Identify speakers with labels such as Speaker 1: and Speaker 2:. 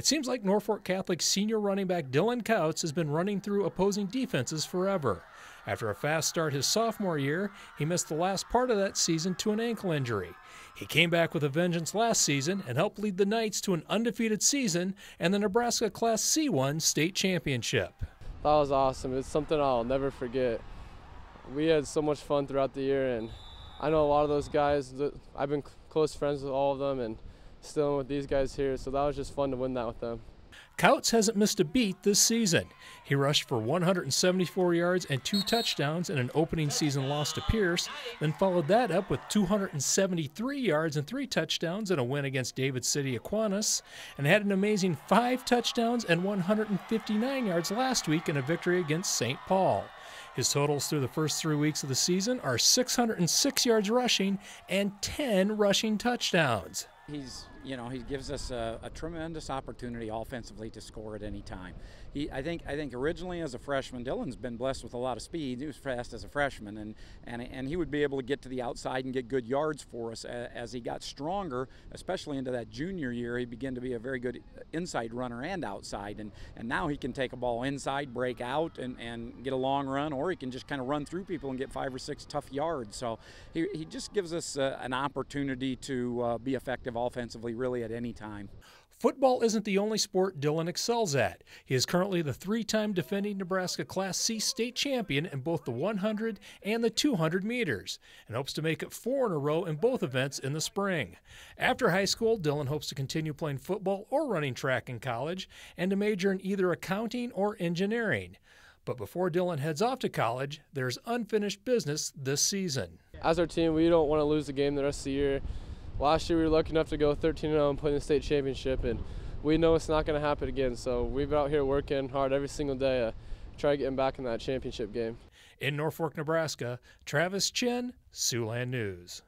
Speaker 1: It seems like Norfolk Catholic senior running back Dylan Kautz has been running through opposing defenses forever. After a fast start his sophomore year, he missed the last part of that season to an ankle injury. He came back with a vengeance last season and helped lead the Knights to an undefeated season and the Nebraska Class C1 state championship.
Speaker 2: That was awesome. It's something I'll never forget. We had so much fun throughout the year, and I know a lot of those guys. I've been close friends with all of them, and still with these guys here. So that was just fun to win that with them.
Speaker 1: Kautz hasn't missed a beat this season. He rushed for 174 yards and two touchdowns in an opening season loss to Pierce, then followed that up with 273 yards and three touchdowns in a win against David City Aquinas, and had an amazing five touchdowns and 159 yards last week in a victory against St. Paul. His totals through the first three weeks of the season are 606 yards rushing and 10 rushing touchdowns.
Speaker 3: He's, you know, he gives us a, a, tremendous opportunity offensively to score at any time. He, I think, I think originally as a freshman, Dylan's been blessed with a lot of speed. He was fast as a freshman, and and and he would be able to get to the outside and get good yards for us as he got stronger, especially into that junior year. He began to be a very good inside runner and outside, and and now he can take a ball inside, break out, and and get a long run, or he can just kind of run through people and get five or six tough yards. So he he just gives us uh, an opportunity to uh, be effective offensively really at any time.
Speaker 1: Football isn't the only sport Dylan excels at. He is currently the three time defending Nebraska Class C state champion in both the 100 and the 200 meters, and hopes to make it four in a row in both events in the spring. After high school, Dylan hopes to continue playing football or running track in college and to major in either accounting or engineering. But before Dylan heads off to college, there's unfinished business this season.
Speaker 2: As our team, we don't want to lose the game the rest of the year last year we were lucky enough to go 13 0 and play in the state championship, and we know it's not going to happen again. So we've been out here working hard every single day to try getting back in that championship game.
Speaker 1: In Norfolk, Nebraska, Travis Chinn, Siouxland News.